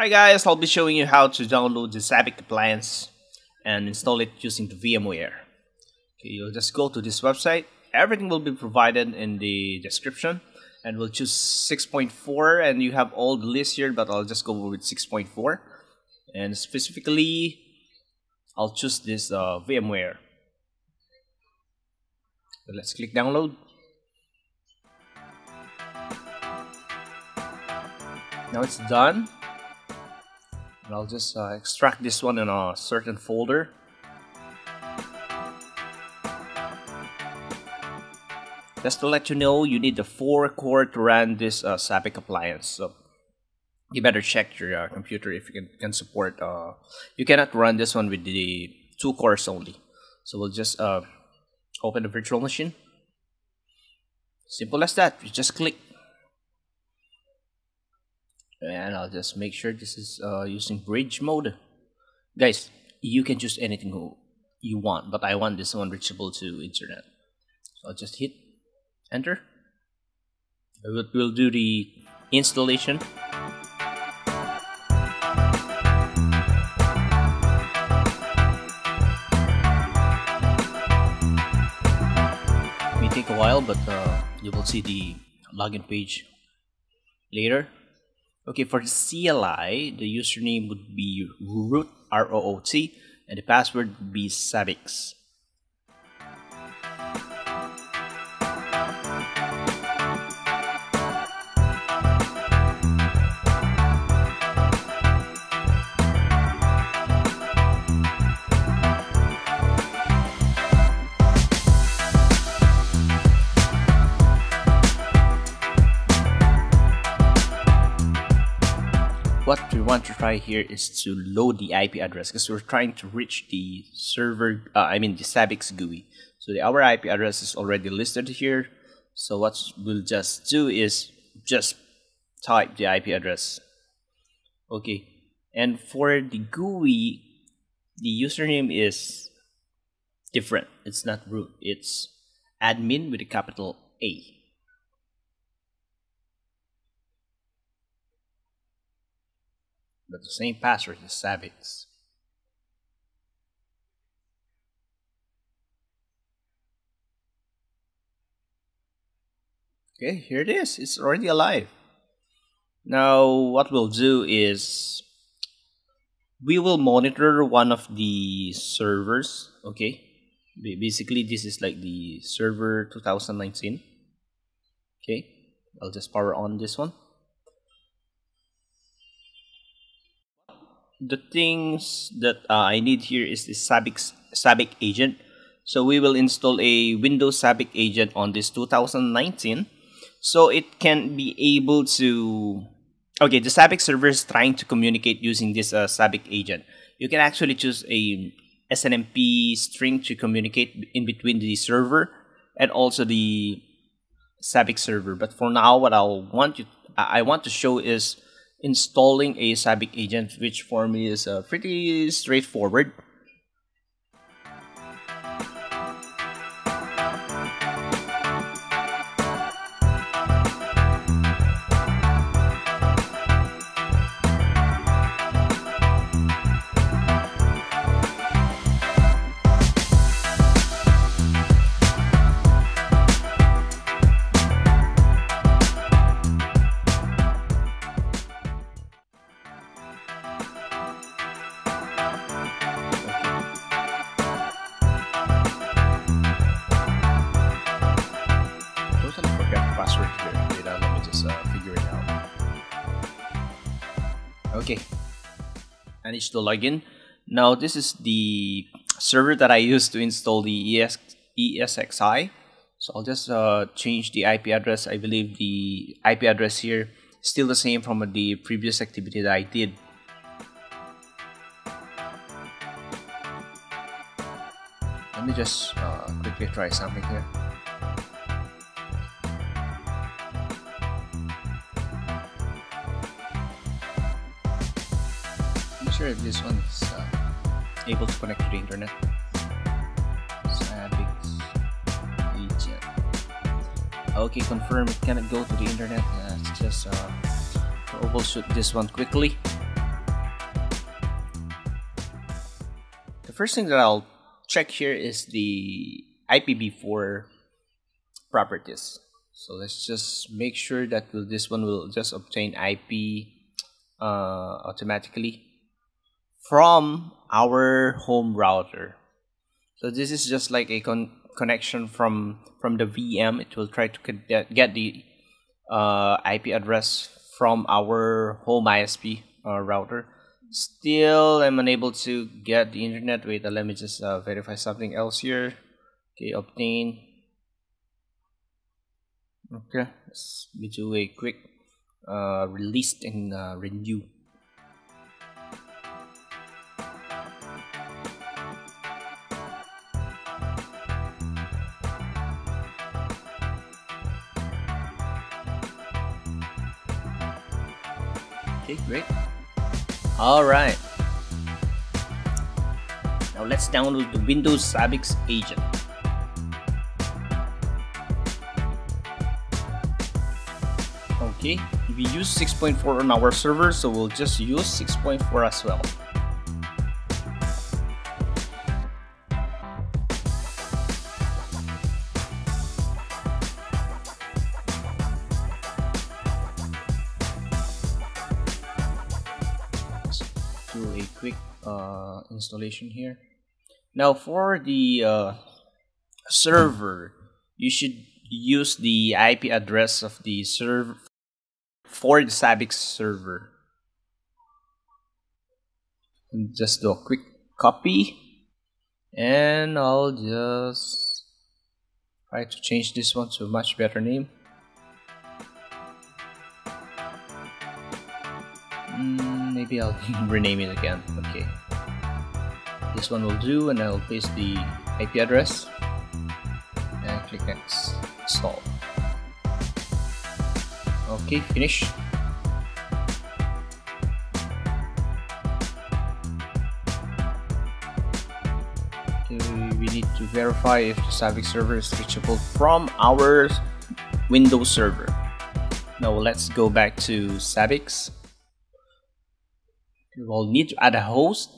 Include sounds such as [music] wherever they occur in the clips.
Hi guys, I'll be showing you how to download the Zabbix appliance and install it using the VMware. Okay, you'll just go to this website. Everything will be provided in the description and we'll choose 6.4 and you have all the list here but I'll just go with 6.4 and specifically I'll choose this uh, VMware. So let's click download. Now it's done and I'll just uh, extract this one in a certain folder. Just to let you know you need the 4 core to run this uh, Zabbix appliance. So you better check your uh, computer if you can, can support uh, you cannot run this one with the 2 cores only. So we'll just uh, open the virtual machine. Simple as that. You just click and I'll just make sure this is uh, using bridge mode. Guys you can choose anything you want but I want this one reachable to internet. So I'll just hit enter. We'll do the installation. It may take a while but uh, you will see the login page later Okay, for the CLI, the username would be root, R-O-O-T, and the password would be Zabbix. Want to try here is to load the IP address because we're trying to reach the server, uh, I mean the Zabbix GUI. So the, our IP address is already listed here. So what we'll just do is just type the IP address. Okay, and for the GUI, the username is different. It's not root, it's admin with a capital A. but the same password is Zabbix. Okay, here it is. It's already alive. Now, what we'll do is we will monitor one of the servers. Okay, basically, this is like the server 2019. Okay, I'll just power on this one. The things that uh, I need here is the SABIC, Zabbix agent. So we will install a Windows Zabbix agent on this 2019. So it can be able to... Okay, the Zabbix server is trying to communicate using this uh, Zabbix agent. You can actually choose a SNMP string to communicate in between the server and also the Zabbix server. But for now, what I want you, I want to show is installing a Zabbix agent, which for me is uh, pretty straightforward. Okay. Managed to log in. Now this is the server that I used to install the ES ESXi so I'll just uh, change the IP address. I believe the IP address here still the same from the previous activity that I did. Let me just uh, quickly try something here sure if this one uh, able to connect to the internet. Okay, confirm it cannot go to the internet. Let's just uh, troubleshoot this one quickly. The first thing that I'll check here is the IPv4 properties. So let's just make sure that this one will just obtain IP uh, automatically from our home router. So this is just like a con connection from from the VM. It will try to get the uh, IP address from our home ISP uh, router. Still, I'm unable to get the internet. Wait, let me just uh, verify something else here. Okay, obtain. Okay, let's do a quick uh, release and uh, renew. Okay, great. All right. Now let's download the Windows Zabbix agent. Okay, we use 6.4 on our server, so we'll just use 6.4 as well. Quick uh, installation here. Now for the uh, server, you should use the IP address of the server for the Zabbix server. Just do a quick copy and I'll just try to change this one to a much better name. Maybe I'll [laughs] rename it again. Okay. This one will do, and I'll paste the IP address and click next. Install. Okay, finish. We need to verify if the Zabbix server is reachable from our Windows server. Now let's go back to Zabbix you will need to add a host.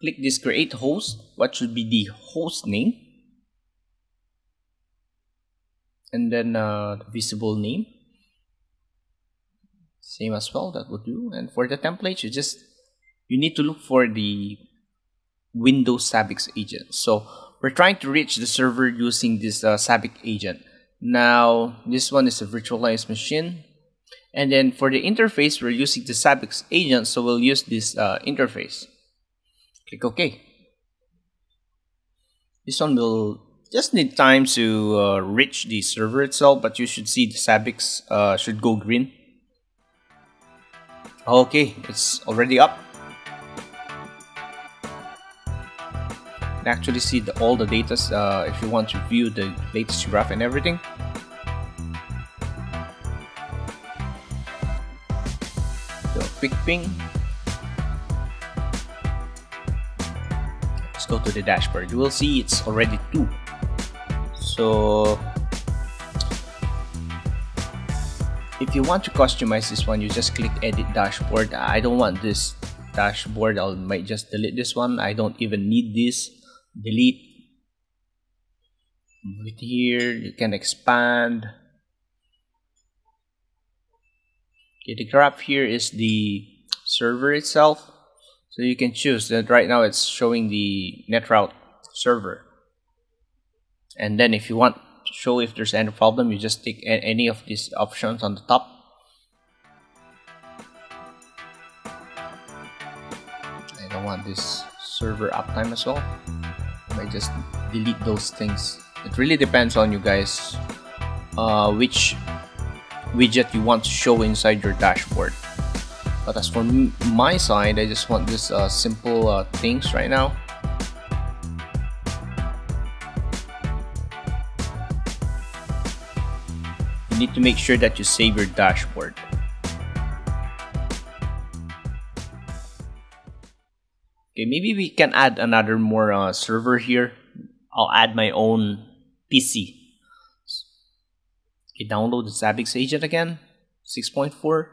Click this create host. What should be the host name? And then uh, the visible name. Same as well that will do. And for the template you just you need to look for the Windows Zabbix agent. So we're trying to reach the server using this uh, agent. Now this one is a virtualized machine and then for the interface, we're using the Zabbix agent, so we'll use this uh, interface. Click OK. This one will just need time to uh, reach the server itself, but you should see the Zabbix uh, should go green. Okay, it's already up. You can actually see the, all the data uh, if you want to view the latest graph and everything. Quick ping. Let's go to the dashboard. You will see it's already 2. So if you want to customize this one, you just click edit dashboard. I don't want this dashboard. I might just delete this one. I don't even need this. Delete. It here. You can expand. Okay, the graph here is the server itself. So you can choose that right now it's showing the netroute server. And then if you want to show if there's any problem, you just take any of these options on the top. I don't want this server uptime as well. I just delete those things. It really depends on you guys uh, which widget you want to show inside your dashboard. But as for my side, I just want this uh, simple uh, things right now. You need to make sure that you save your dashboard. Okay, maybe we can add another more uh, server here. I'll add my own PC he the Zabbix agent again, 6.4.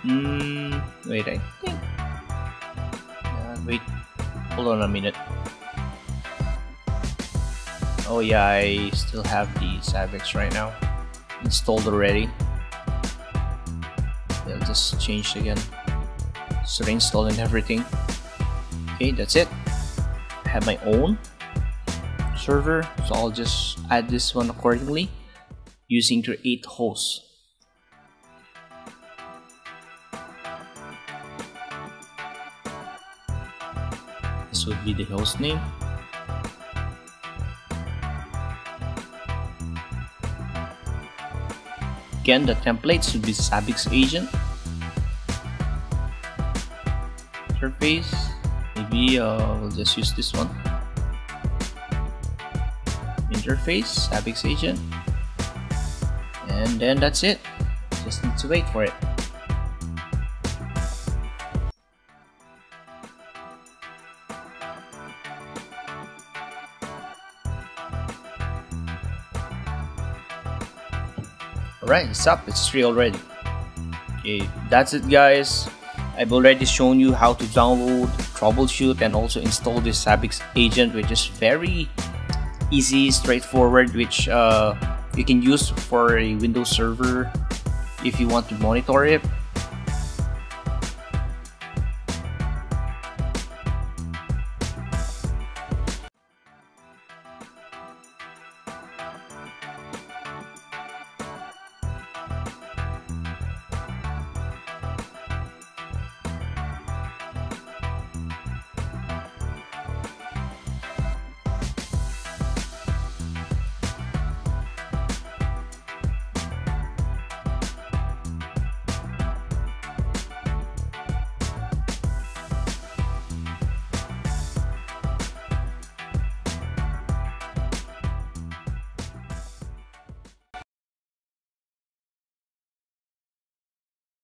Hmm. wait, I think. Uh, wait, hold on a minute. Oh yeah, I still have the Zabbix right now installed already. Yeah, just change again. So reinstall and everything. Okay, that's it. I have my own server, so I'll just add this one accordingly using create host. This would be the host name. Again, the template should be Zabbix agent. Interface, maybe uh, we'll just use this one. Interface, Zabbix agent. And then that's it. Just need to wait for it. Alright, it's up, it's free already. Okay, that's it guys. I've already shown you how to download, troubleshoot, and also install this Zabbix agent which is very easy, straightforward, which uh, you can use for a Windows server if you want to monitor it